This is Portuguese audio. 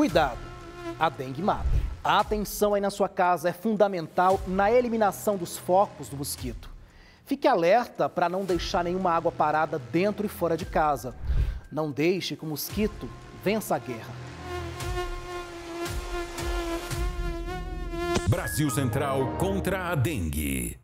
Cuidado, a dengue mata. A atenção aí na sua casa é fundamental na eliminação dos focos do mosquito. Fique alerta para não deixar nenhuma água parada dentro e fora de casa. Não deixe que o mosquito vença a guerra. Brasil Central contra a dengue.